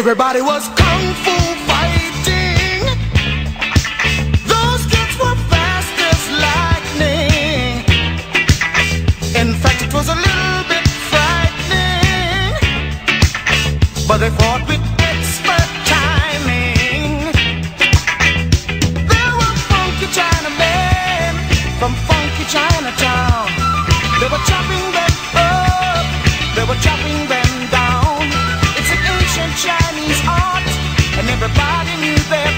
Everybody was kung fu In fact, it was a little bit frightening. But they fought with expert timing. There were funky Chinamen from funky Chinatown. They were chopping them up. They were chopping them down. It's an ancient Chinese art, and everybody knew their